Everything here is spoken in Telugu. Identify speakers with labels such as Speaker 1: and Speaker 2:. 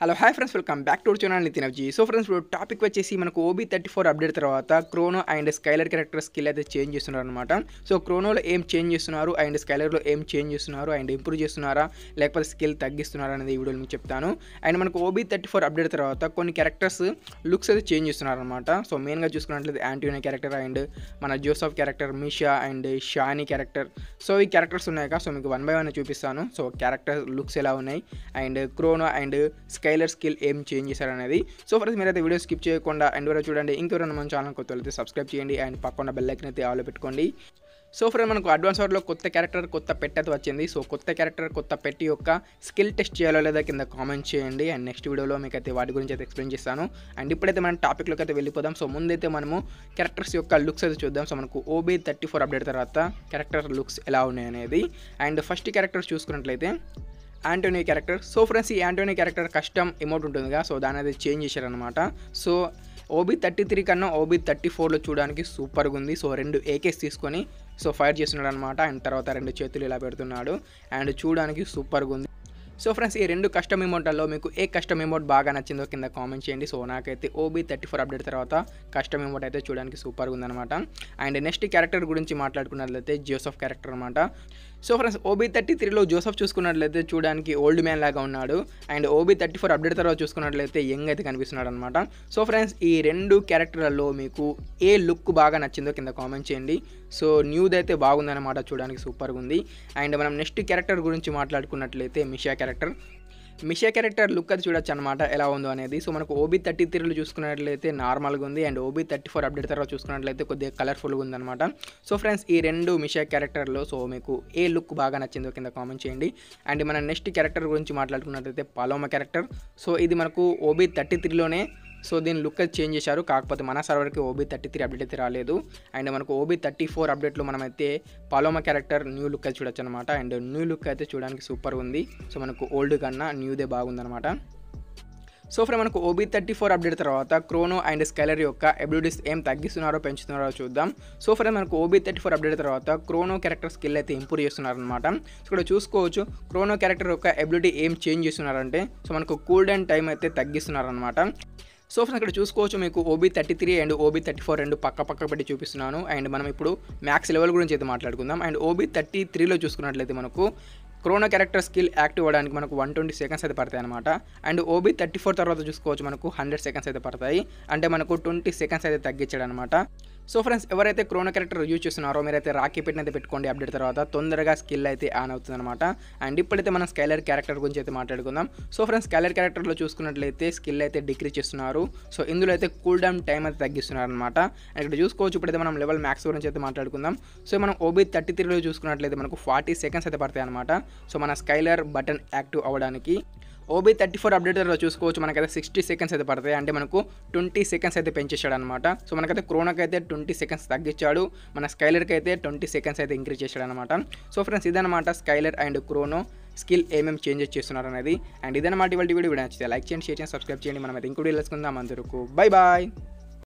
Speaker 1: Hello hi friends welcome back to channel Nitin ji so friends ఇప్పుడు టాపిక్ వచ్చేసి మనకు ఓబీ థర్టీ ఫోర్ అప్డేట్ తర్వాత Chrono and Skyler character skill అయితే చేంజ్ చేస్తున్నారు అనమాట సో క్రోనోలో ఏం చేంజ్ చేస్తున్నారు? అండ్ స్కైలర్లో ఏం చేంజ్ చేస్తున్నారు? అండ్ ఇంప్రూవ్ చేస్తున్నారా? లేకపోతే స్కిల్ తగ్గిస్తున్నారా అనేది ఈ వీడియోలో మీకు చెప్తాను. అండ్ మనకు ఓబీ థర్టీ ఫోర్ అప్డేట్ తర్వాత కొన్ని క్యారెక్టర్స్ లుక్స్ అయితే చేంజ్ చేస్తున్నారు అనమాట సో మెయిన్గా చూసుకున్నట్లయితే యాంటీనా క్యారెక్టర్ అండ్ మన Joseph character Misha and Shani character so ఈ క్యారెక్టర్స్ ఉన్నాయి కదా సో మీకు వన్ బై వన్ చూపిస్తాను. సో క్యారెక్టర్ లుక్స్ ఎలా ఉన్నాయి? And Chrono and Skyler skill ఏం చేంజ్ చేశారు అనేది. సో ఫ్రెండ్స్ మీరైతే వీడియో స్కిప్ చేయకుండా అండ్ వరకు చూడండి. ఇంకెవరైనా మన ఛానల్ కొత్త అయితే సబ్స్క్రైబ్ చేయండి అండ్ పక్కన బెల్ ఐకన్ అయితే ఆలో పెట్టుకోండి. సో ఫ్రెండ్ మనకు అడ్వాన్స్ వర్డ్లో కొత్త క్యారెక్టర్ కొత్త పెట్ అయితే వచ్చింది. సో కొత్త క్యారెక్టర్ కొత్త పెట్టి యొక్క స్కిల్ టెస్ట్ చేయాలో లేదా కింద కామెంట్ చేయండి. అండ్ నెక్స్ట్ వీడియోలో మీకు అయితే వాటి గురించి అయితే ఎక్స్ప్లెయిన్ చేస్తాను. అండ్ ఇప్పుడైతే మనం టాపిక్లోకి అయితే వెళ్ళిపోదాం. సో ముందైతే మనము క్యారెక్టర్స్ యొక్క లుక్స్ అయితే చూద్దాం. సో మనకు ఓబీ థర్టీ ఫోర్ అప్డేట్ తర్వాత క్యారెక్టర్ లుక్స్ ఎలా ఉన్నాయి అనేది. అండ్ ఫస్ట్ క్యారెక్టర్స్ చూసుకున్నట్లయితే యాంటోనీ క్యారెక్టర్ సో ఫ్రెండ్స్ ఈ యాంటోనీ క్యారెక్టర్ కస్టమ్ అమౌంట్ ఉంటుందిగా. సో దాని అది చేంజ్ చేశారనమాట సో ఓబీ థర్టీ త్రీ కన్నా ఓబీ థర్టీ ఫోర్లో చూడడానికి సూపర్గా ఉంది సో రెండు ఏకేస్ తీసుకొని సో ఫైర్ చేస్తున్నాడు అనమాట అండ్ తర్వాత రెండు చేతులు ఇలా పెడుతున్నాడు. అండ్ చూడడానికి సూపర్గా ఉంది సో ఫ్రెండ్స్ ఈ రెండు కస్టమ్ అమౌంట్లలో మీకు ఏ కస్టమ్ అమౌంట్ బాగా నచ్చిందో కింద కామెంట్ చేయండి. సో నాకైతే ఓబీ థర్టీ ఫోర్ అప్డేట్ తర్వాత కస్టమ్ అమౌంట్ అయితే చూడడానికి సూపర్గా ఉందన్నమాట అండ్ నెక్స్ట్ క్యారెక్టర్ గురించి మాట్లాడుకున్నట్లయితే జోసఫ్ క్యారెక్టర్ అనమాట సో ఫ్రెండ్స్ ఓబీ థర్టీ త్రీలో జోసఫ్ చూసుకున్నట్లయితే చూడడానికి ఓల్డ్ మ్యాన్ లాగా ఉన్నాడు. And OB thirty four update తర్వాత చూసుకున్నట్లయితే యంగ్ అయితే కనిపిస్తున్నాడు అనమాట సో ఫ్రెండ్స్ ఈ రెండు క్యారెక్టర్లలో మీకు ఏ లుక్ బాగా నచ్చిందో కింద కామెంట్ చేయండి. సో న్యూది అయితే బాగుందన్నమాట చూడడానికి సూపర్గా ఉంది. అండ్ మనం నెక్స్ట్ క్యారెక్టర్ గురించి మాట్లాడుకున్నట్లయితే Misha character. Misha character look అది చూడొచ్చు అనమాట ఎలా ఉందో అనేది. సో మనకు ఓబీ థర్టీ త్రీలో చూసుకున్నట్లయితే నార్మల్గా ఉంది and OB thirty four update తర్వాత చూసుకున్నట్లయితే కొద్దిగా కలర్ఫుల్గా ఉందన్నమాట. సో ఫ్రెండ్స్ ఈ రెండు మిషా క్యారెక్టర్లో సో మీకు ఏ లుక్ బాగా నచ్చిందో కింద కామెంట్ చేయండి. అండ్ మన నెక్స్ట్ క్యారెక్టర్ గురించి మాట్లాడుకున్నట్లయితే పాలోమ క్యారెక్టర్. సో ఇది మనకు ఓబీ థర్టీ త్రీలోనే సో దీని లుక్ అయితే చేంజ్ చేశారు. కాకపోతే మన సర్వర్కి ఓబీ థర్టీ త్రీ అప్డేట్ అయితే రాలేదు. అండ్ మనకు ఓబీ థర్టీ ఫోర్ అప్డేట్లో మనమైతే పాలోమా క్యారెక్టర్ న్యూ లుక్ అయితే చూడొచ్చు అనమాట అండ్ న్యూ లుక్ అయితే చూడడానికి సూపర్ ఉంది. సో మనకు ఓల్డ్ కన్నా న్యూదే బాగుందనమాట సో ఫ్రెండ్ మనకు ఓబీ థర్టీ ఫోర్ అప్డేట్ తర్వాత క్రోనో అండ్ స్కైలర్ యొక్క ఎబిలిటీస్ ఏం తగ్గిస్తున్నారో పెంచుతున్నారో చూద్దాం. సో ఫ్రెండ్ మనకు ఓబీ థర్టీ ఫోర్ అప్డేట్ తర్వాత క్రోనో క్యారెక్టర్ స్కిల్ అయితే ఇంప్రూవ్ చేస్తున్నారనమాట ఇక్కడ చూసుకోవచ్చు క్రోనో క్యారెక్టర్ యొక్క ఎబిలిటీ ఏం చేంజ్ చేస్తున్నారంటే సో మనకు కూల్ డౌన్ టైం అయితే తగ్గిస్తున్నారనమాట సో ఫ్రెండ్స్ ఇక్కడ చూసుకోవచ్చు మీకు OB thirty three and OB thirty four రెండు పక్క పక్క పెట్టి చూపిస్తున్నాను. అండ్ మనం ఇప్పుడు మ్యాక్స్ లెవెల్ గురించి అయితే మాట్లాడుకుందాం. అండ్ ఓబీ థర్టీ త్రీలో చూసుకున్నట్లయితే మనకు క్రోనో క్యారెక్టర్ స్కిల్ యాక్టివ్ అవ్వడానికి మనకు వన్ ట్వంటీ సెకండ్స్ అయితే పడతాయి అనమాట అండ్ ఓబీ థర్టీ ఫోర్ తర్వాత చూసుకోవచ్చు మనకు హండ్రెడ్ సెకండ్స్ అయితే పడతాయి. అంటే మనకు ట్వంటీ సెకండ్స్ అయితే తగ్గించాడు అనమాట సో ఫ్రెండ్స్ ఎవరైతే క్రోనో క్యారెక్టర్ యూజ్ చేస్తున్నారో మీరైతే రాకీ పెట్టిన అయితే పెట్టుకోండి అప్డేట్ తర్వాత తొందరగా స్కిల్ అయితే ఆన్ అవుతుంది అనమాట అండ్ ఇప్పుడైతే మనం స్కైలర్ క్యారెక్టర్ గురించి అయితే మాట్లాడుకుందాం. సో ఫ్రెండ్స్ స్కైలర్ క్యారెక్టర్లో చూసుకున్నట్లయితే స్కిల్ అయితే డిక్రీజ్ చేస్తున్నారు. సో ఇందులో అయితే కూల్ డౌన్ టైం అయితే తగ్గిస్తున్నారు అనమాట అండ్ ఇక్కడ చూసుకోవచ్చు ఇప్పుడైతే మనం లెవెల్ మ్యాక్స్ గురించి అయితే మాట్లాడుకుందాం. సో మనం ఓబీ థర్టీ త్రీలో చూసుకున్నట్లయితే మనకు ఫార్టీ సెకండ్స్ అయితే పడతాయి అనమాట సో మన స్కైలర్ బటన్ యాక్టివ్ అవ్వడానికి ఓబీ థర్టీ ఫోర్ అప్డేటర్లో చూసుకోవచ్చు. మనకైతే సిక్స్టీ సెకండ్స్ అయితే పడతాయి. అంటే మనకు ట్వంటీ సెకండ్స్ అయితే పెంచేశాడు అనమాట సో మనకైతే క్రోనాకి అయితే ట్వంటీ సెకండ్స్ తగ్గించాడు. మన స్కైలర్కి అయితే ట్వంటీ సెకండ్స్ అయితే ఇంక్రీజ్ చేశాడు అనమాట సో ఫ్రెండ్స్ ఇదనమాట స్కైలర్ అండ్ క్రోనో స్కిల్ ఏమేమి చేంజెస్ చేస్తున్నారు అనేది. అండ్ ఇదన్నమాట ఇవాళ వీడియో. వీడియో నచ్చితే లైక్ చేయండి షేర్ చేయండి సబ్స్క్రైబ్ చేయండి. మనం అయితే ఇంకోటి తెలుసుకుందాం. అందరూ బై బాయ్.